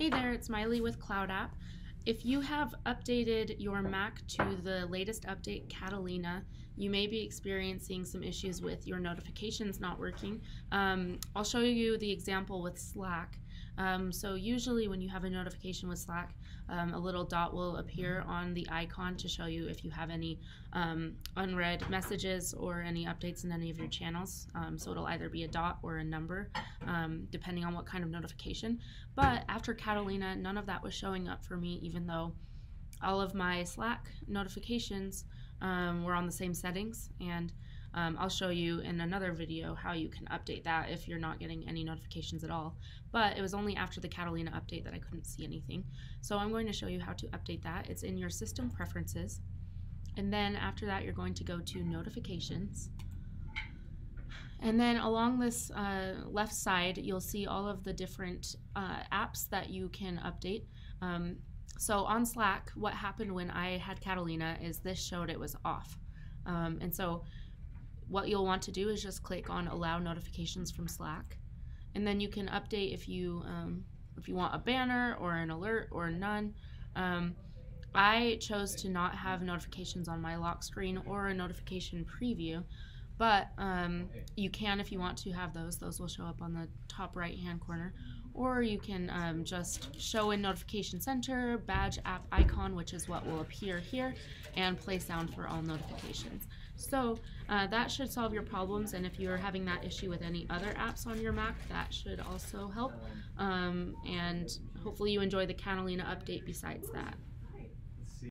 Hey there, it's Miley with CloudApp. If you have updated your Mac to the latest update, Catalina, you may be experiencing some issues with your notifications not working. Um, I'll show you the example with Slack. Um, so usually when you have a notification with Slack, um, a little dot will appear on the icon to show you if you have any um, unread messages or any updates in any of your channels. Um, so it'll either be a dot or a number, um, depending on what kind of notification. But after Catalina, none of that was showing up for me, even though all of my Slack notifications um, were on the same settings and um, I'll show you in another video how you can update that if you're not getting any notifications at all. But it was only after the Catalina update that I couldn't see anything. So I'm going to show you how to update that. It's in your system preferences. And then after that, you're going to go to notifications. And then along this uh, left side, you'll see all of the different uh, apps that you can update. Um, so on Slack, what happened when I had Catalina is this showed it was off. Um, and so what you'll want to do is just click on allow notifications from Slack. And then you can update if you um, if you want a banner or an alert or none um, I chose to not have notifications on my lock screen or a notification preview but um, you can if you want to have those. Those will show up on the top right hand corner. Or you can um, just show in notification center badge app icon which is what will appear here and play sound for all notifications so uh, that should solve your problems and if you're having that issue with any other apps on your Mac that should also help um, and hopefully you enjoy the Catalina update besides that.